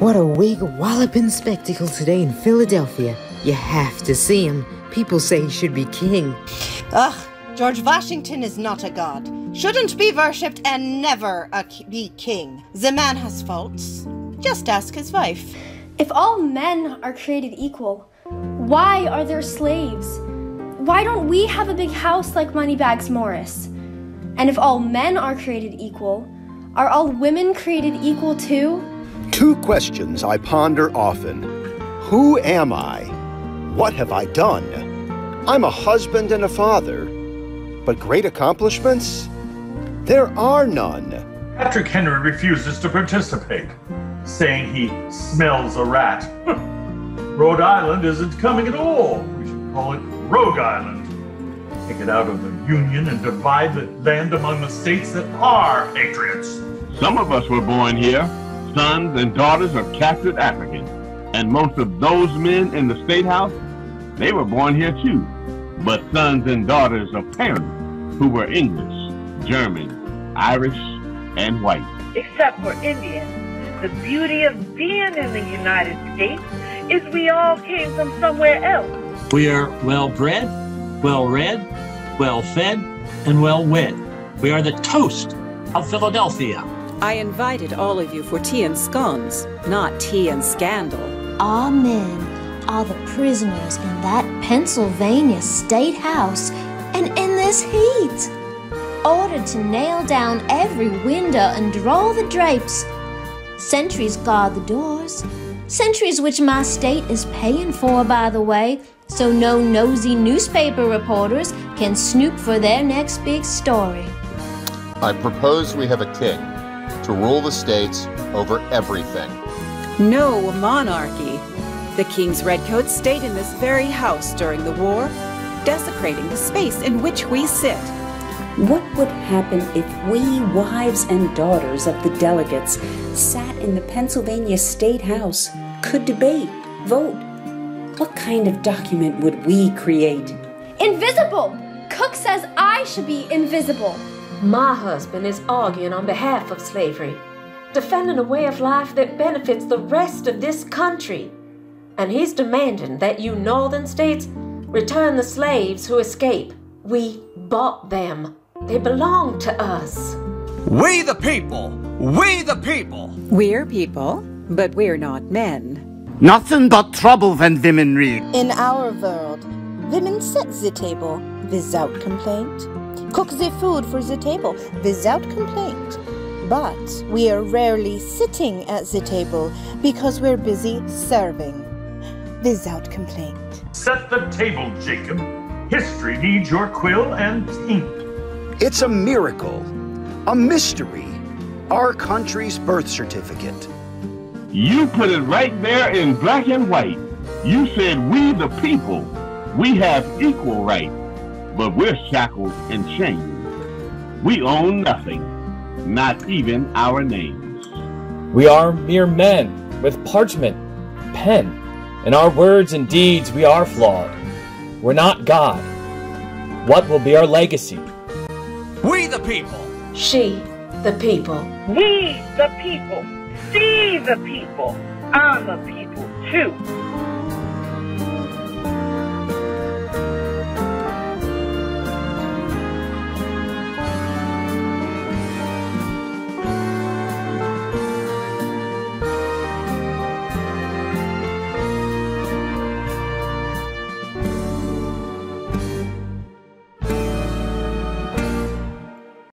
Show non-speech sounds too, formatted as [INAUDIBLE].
What a wig walloping spectacle today in Philadelphia. You have to see him. People say he should be king. Ugh, George Washington is not a god. Shouldn't be worshipped and never a ki- be king. The man has faults. Just ask his wife. If all men are created equal, why are there slaves? Why don't we have a big house like Moneybags Morris? And if all men are created equal, are all women created equal too? Two questions I ponder often Who am I? What have I done? I'm a husband and a father. But great accomplishments? There are none. Patrick Henry refuses to participate, saying he smells a rat. [LAUGHS] Rhode Island isn't coming at all. We should call it Rogue Island. Take it out of the Union and divide the land among the states that are patriots. Some of us were born here, sons and daughters of captured Africans. And most of those men in the State House, they were born here too, but sons and daughters of parents who were English, German, Irish, and white. except for Indians. The beauty of being in the United States is we all came from somewhere else. We are well bred, well read, well fed, and well wed. We are the toast of Philadelphia. I invited all of you for tea and scones, not tea and scandal. Our men are the prisoners in that Pennsylvania State House and in this heat. Ordered to nail down every window and draw the drapes. Sentries guard the doors. Sentries which my state is paying for, by the way, so no nosy newspaper reporters can snoop for their next big story. I propose we have a king to rule the states over everything. No monarchy. The king's redcoats stayed in this very house during the war, desecrating the space in which we sit. What would happen if we, wives and daughters of the delegates, sat in the Pennsylvania State House, could debate, vote? What kind of document would we create? Invisible! Cook says I should be invisible. My husband is arguing on behalf of slavery, defending a way of life that benefits the rest of this country. And he's demanding that you northern states return the slaves who escape. We bought them. They belong to us. We the people! We the people! We're people, but we're not men. Nothing but trouble when women read. In our world, women set the table without complaint, cook the food for the table without complaint. But we are rarely sitting at the table because we're busy serving without complaint. Set the table, Jacob. History needs your quill and ink. It's a miracle, a mystery, our country's birth certificate. You put it right there in black and white. You said we the people, we have equal right, but we're shackled and chained. We own nothing, not even our names. We are mere men with parchment, pen, in our words and deeds we are flawed. We're not God. What will be our legacy? We the people! She, the people. We, the people. See the people. I'm a people too.